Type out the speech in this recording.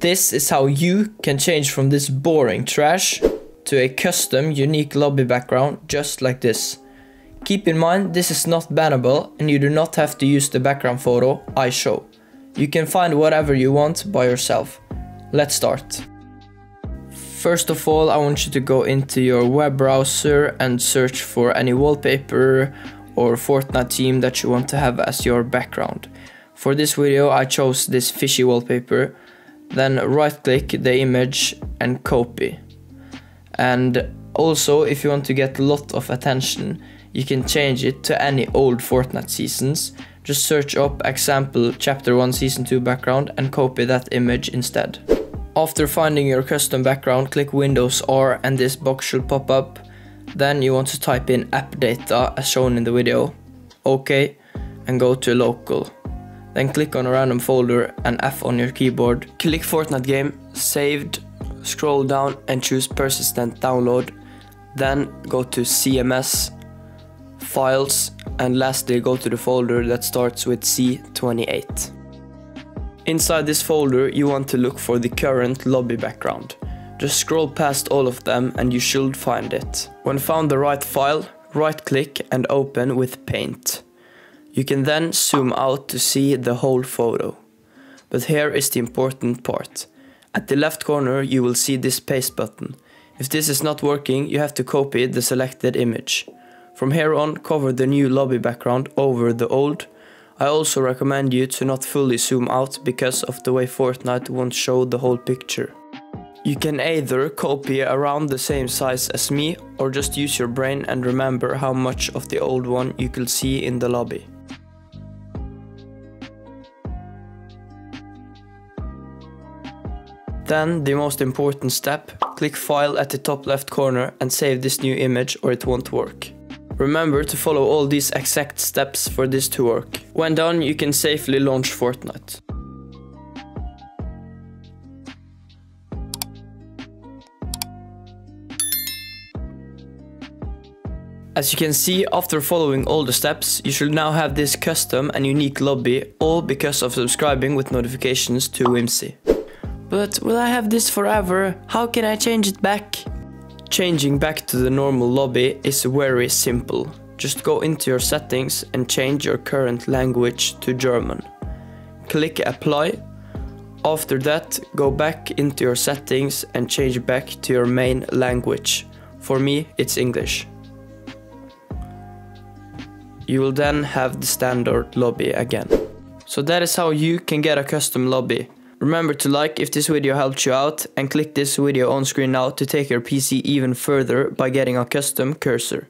This is how you can change from this boring trash to a custom unique lobby background just like this. Keep in mind this is not bannable and you do not have to use the background photo I show. You can find whatever you want by yourself. Let's start. First of all I want you to go into your web browser and search for any wallpaper or Fortnite theme that you want to have as your background. For this video I chose this fishy wallpaper, then right click the image and copy. And also if you want to get a lot of attention you can change it to any old Fortnite seasons. Just search up example chapter 1 season 2 background and copy that image instead. After finding your custom background click Windows R and this box should pop up. Then you want to type in app data as shown in the video. OK and go to local. Then click on a random folder and F on your keyboard. Click Fortnite game, saved, scroll down and choose persistent download. Then go to CMS, files and lastly go to the folder that starts with C28. Inside this folder you want to look for the current lobby background. Just scroll past all of them and you should find it. When found the right file, right click and open with paint. You can then zoom out to see the whole photo. But here is the important part. At the left corner you will see this paste button. If this is not working you have to copy the selected image. From here on cover the new lobby background over the old. I also recommend you to not fully zoom out because of the way Fortnite won't show the whole picture. You can either copy around the same size as me or just use your brain and remember how much of the old one you could see in the lobby. Then the most important step, click file at the top left corner and save this new image or it won't work. Remember to follow all these exact steps for this to work. When done you can safely launch Fortnite. As you can see, after following all the steps, you should now have this custom and unique lobby, all because of subscribing with notifications to Vimzy. But will I have this forever? How can I change it back? Changing back to the normal lobby is very simple. Just go into your settings and change your current language to German. Click apply. After that, go back into your settings and change back to your main language. For me, it's English. You will then have the standard lobby again. So that is how you can get a custom lobby. Remember to like if this video helped you out and click this video on screen now to take your PC even further by getting a custom cursor.